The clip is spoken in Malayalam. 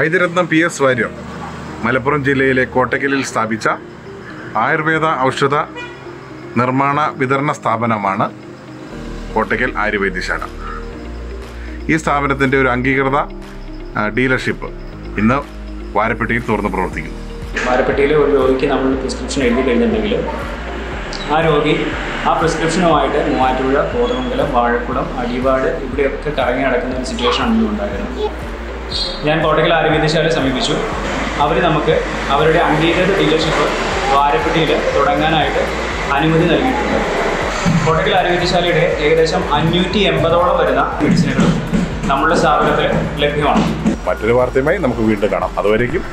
വൈദ്യരത്നം പി എസ് വാര്യർ മലപ്പുറം ജില്ലയിലെ കോട്ടക്കലിൽ സ്ഥാപിച്ച ആയുർവേദ ഔഷധ നിർമ്മാണ വിതരണ സ്ഥാപനമാണ് കോട്ടക്കൽ ആയുർവേദ്യശാല. ഈ സ്ഥാപനത്തിന്റെ ഒരു അംഗീകൃത ഡീലർഷിപ്പ് ഇന്ന് വാരപ്പെട്ടിയിൽ തുറന്ന് പ്രവർത്തിക്കുന്നു. വാരപ്പെട്ടിയിലെ ഒരു രോഗിക്ക് നമ്മൾ പ്രിസ്ക്രിപ്ഷൻ എഴുതി കഴിഞ്ഞിട്ടുണ്ടെങ്കിൽ ആ രോഗി ആ പ്രിസ്ക്രിപ്ഷനുമായിട്ട് മൂവാറ്റുപുഴ കോതമംഗലം വാഴക്കുളം അടിവാട് ഇവിടെയൊക്കെ കറങ്ങി നടക്കുന്ന ഒരു സിറ്റുവേഷൻ ആണ് ഉണ്ടായിരുന്നത് ഞാൻ കോട്ടക്കൽ ആരോഗ്യശാലയെ സമീപിച്ചു. അവർ നമുക്ക് അവരുടെ അംഗീകൃത ഡീലർഷിപ്പ് വാരപ്പെട്ടിയിൽ തുടങ്ങാനായിട്ട് അനുമതി നൽകിയിട്ടുണ്ട്. കോട്ടക്കൽ ആരോഗ്യശാലയുടെ ഏകദേശം അഞ്ഞൂറ്റി എൺപതോളം വരുന്ന മെഡിസിനുകൾ നമ്മളുടെ സ്ഥാപനത്തിൽ ലഭ്യമാണ്. മറ്റൊരു വാർത്തയുമായി നമുക്ക് വീണ്ടും കാണാം. അതുവരേക്കും.